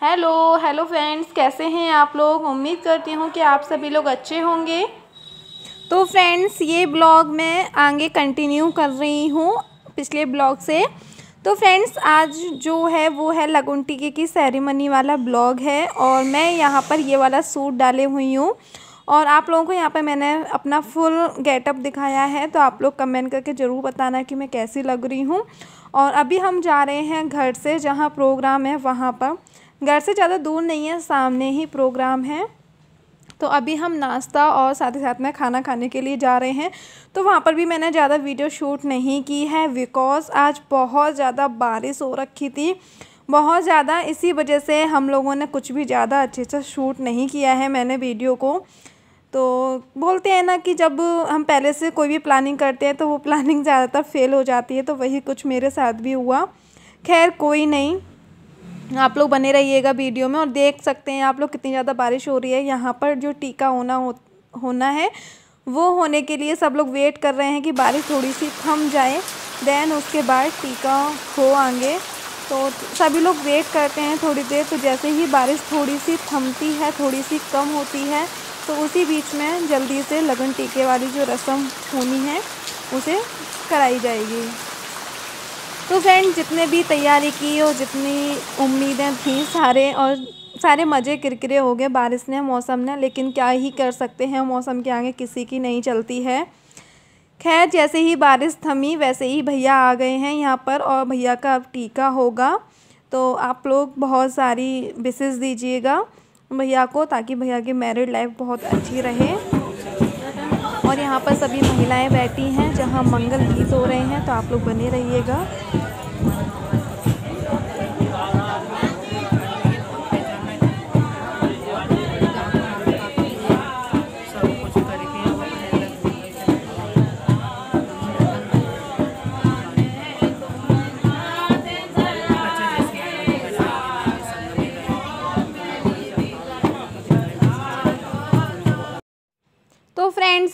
Hello hello friends, कैसे हैं आप लोग? उम्मीद करती हूँ कि आप सभी लोग अच्छे होंगे। तो फ्रेंड्स, ये ब्लॉग मैं आगे कंटिन्यू कर रही हूँ, पिछले ब्लॉग से। तो फ्रेंड्स, आज जो है, वो है लगुन टीके की सेरेमनी वाला ब्लॉग है और मैं यहाँ पर ये वाला सूट डाले हुई हूँ। और आप लोगों को यहाँ पर मैंने अपना फुल गेटअप दिखाया है तो आप लोग कमेंट करके ज़रूर बताना कि मैं कैसी लग रही हूँ। और अभी हम जा रहे हैं घर से, जहाँ प्रोग्राम है वहाँ पर। घर से ज़्यादा दूर नहीं है, सामने ही प्रोग्राम है। तो अभी हम नाश्ता और साथ ही साथ में खाना खाने के लिए जा रहे हैं। तो वहाँ पर भी मैंने ज़्यादा वीडियो शूट नहीं की है बिकॉज़ आज बहुत ज़्यादा बारिश हो रखी थी। बहुत ज़्यादा इसी वजह से हम लोगों ने कुछ भी ज़्यादा अच्छे से शूट नहीं किया है मैंने वीडियो को। तो बोलते हैं ना कि जब हम पहले से कोई भी प्लानिंग करते हैं तो वो प्लानिंग ज़्यादातर फेल हो जाती है तो वही कुछ मेरे साथ भी हुआ। खैर, कोई नहीं। आप लोग बने रहिएगा वीडियो में और देख सकते हैं आप लोग कितनी ज़्यादा बारिश हो रही है। यहाँ पर जो टीका होना हो, होना है, वो होने के लिए सब लोग वेट कर रहे हैं कि बारिश थोड़ी सी थम जाए। देन उसके बाद टीका हो आगे। तो सभी लोग वेट करते हैं थोड़ी देर। तो जैसे ही बारिश थोड़ी सी थमती है थोड़ी सी कम होती है तो उसी बीच में जल्दी से लगन टीके वाली जो रस्म होनी है, उसे कराई जाएगी। तो फ्रेंड जितने भी तैयारी की और जितनी उम्मीदें थी सारे और सारे मज़े किरकिरे हो गए, बारिश ने, मौसम ने, लेकिन क्या ही कर सकते हैं, मौसम के आगे किसी की नहीं चलती है। खैर, जैसे ही बारिश थमी, वैसे ही भैया आ गए हैं यहाँ पर और भैया का अब टीका होगा। तो आप लोग बहुत सारी विशेष दीजिएगा भैया को, ताकि भैया की मैरिड लाइफ बहुत अच्छी रहे। और यहाँ पर सभी महिलाएँ बैठी हैं, जहाँ मंगल गीत हो रहे हैं तो आप लोग बने रहिएगा।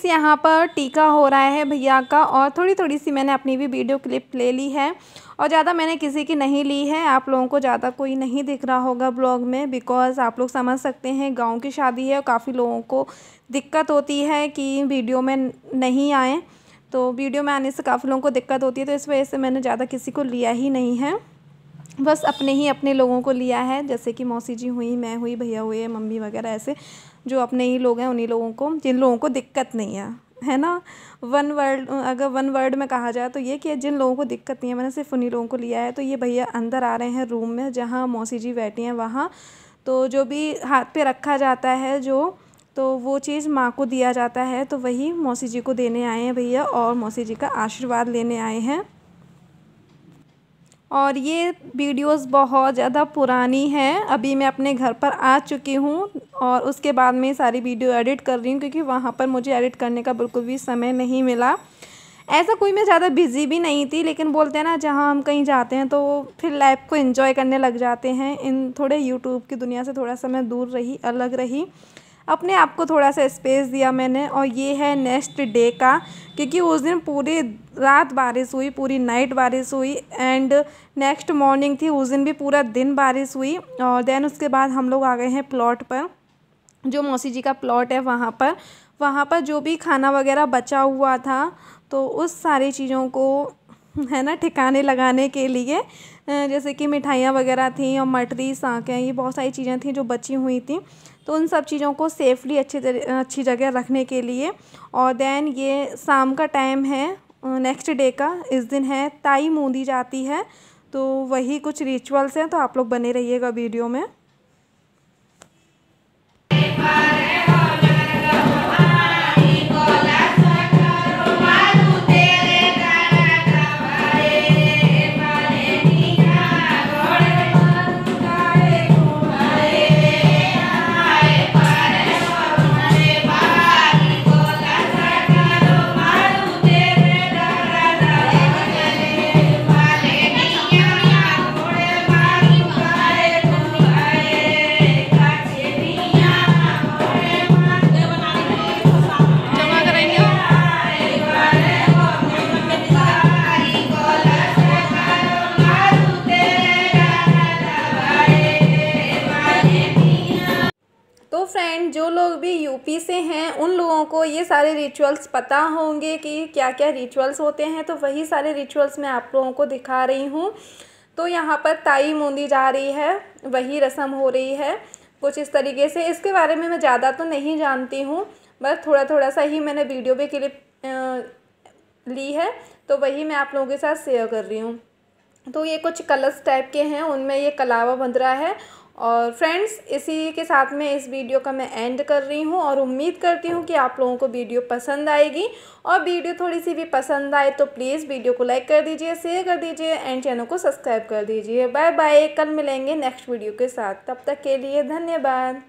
यहाँ पर टीका हो रहा है भैया का और थोड़ी थोड़ी सी मैंने अपनी भी वीडियो क्लिप ले ली है और ज़्यादा मैंने किसी की नहीं ली है। आप लोगों को ज़्यादा कोई नहीं दिख रहा होगा ब्लॉग में बिकॉज़ आप लोग समझ सकते हैं गाँव की शादी है और काफ़ी लोगों को दिक्कत होती है कि वीडियो में नहीं आएँ। तो वीडियो में आने से काफ़ी लोगों को दिक्कत होती है तो इस वजह से मैंने ज़्यादा किसी को लिया ही नहीं है। बस अपने ही अपने लोगों को लिया है, जैसे कि मौसी जी हुई, मैं हुई, भैया हुए, मम्मी वगैरह ऐसे, जो अपने ही लोग हैं, उन्हीं लोगों को, जिन लोगों को दिक्कत नहीं है है ना? वन वर्ड अगर वन वर्ड में कहा जाए तो ये कि जिन लोगों को दिक्कत नहीं है, मैंने सिर्फ़ उन्हीं लोगों को लिया है तो ये भैया अंदर आ रहे हैं रूम में, जहाँ मौसी जी बैठी हैं, वहाँ। तो जो भी हाथ पे रखा जाता है, जो तो वो चीज़ माँ को दिया जाता है तो वही मौसी जी को देने आए हैं भैया, और मौसी जी का आशीर्वाद लेने आए हैं। और ये वीडियोस बहुत ज़्यादा पुरानी हैं। अभी मैं अपने घर पर आ चुकी हूँ और उसके बाद में सारी वीडियो एडिट कर रही हूँ क्योंकि वहाँ पर मुझे एडिट करने का बिल्कुल भी समय नहीं मिला। ऐसा कोई मैं ज़्यादा बिज़ी भी नहीं थी, लेकिन बोलते हैं ना, जहाँ हम कहीं जाते हैं तो फिर लाइफ को इन्जॉय करने लग जाते हैं। इन थोड़े यूट्यूब की दुनिया से थोड़ा सा मैं दूर रही, अलग रही। अपने आप को थोड़ा सा स्पेस दिया मैंने और ये है नेक्स्ट डे का, क्योंकि उस दिन पूरी रात बारिश हुई, पूरी नाइट बारिश हुई एंड नेक्स्ट मॉर्निंग थी, उस दिन भी पूरा दिन बारिश हुई और देन उसके बाद हम लोग आ गए हैं प्लॉट पर, जो मौसी जी का प्लॉट है वहाँ पर। वहाँ पर जो भी खाना वगैरह बचा हुआ था तो उस सारी चीज़ों को है ना, ठिकाने लगाने के लिए। जैसे कि मिठाइयाँ वगैरह थी और मटरी साँकें ये बहुत सारी चीज़ें थी जो बची हुई थी। तो उन सब चीज़ों को सेफली अच्छी अच्छी जगह रखने के लिए। और देन ये शाम का टाइम है नेक्स्ट डे का, इस दिन है, ताई मूंदी जाती है। तो वही कुछ रिचुअल्स हैं तो आप लोग बने रहिएगा वीडियो में। जो लोग भी यूपी से हैं, उन लोगों को ये सारे रिचुअल्स पता होंगे कि क्या क्या रिचुअल्स होते हैं। तो वही सारे रिचुअल्स मैं आप लोगों को दिखा रही हूँ। तो यहाँ पर ताई मूंदी जा रही है, वही रस्म हो रही है। कुछ इस तरीके से, इसके बारे में मैं ज़्यादा तो नहीं जानती हूँ, बस थोड़ा थोड़ा सा ही मैंने वीडियो भी क्लिप ली है। तो वही मैं आप लोगों के साथ शेयर कर रही हूँ। तो ये कुछ कलर्स टाइप के हैं, उनमें ये कलावा बंध रहा है और फ्रेंड्स इसी के साथ में इस वीडियो का मैं एंड कर रही हूँ और उम्मीद करती हूँ कि आप लोगों को वीडियो पसंद आएगी। और वीडियो थोड़ी सी भी पसंद आए तो प्लीज़ वीडियो को लाइक कर दीजिए शेयर कर दीजिए एंड चैनल को सब्सक्राइब कर दीजिए। बाय बाय कल मिलेंगे नेक्स्ट वीडियो के साथ। तब तक के लिए धन्यवाद।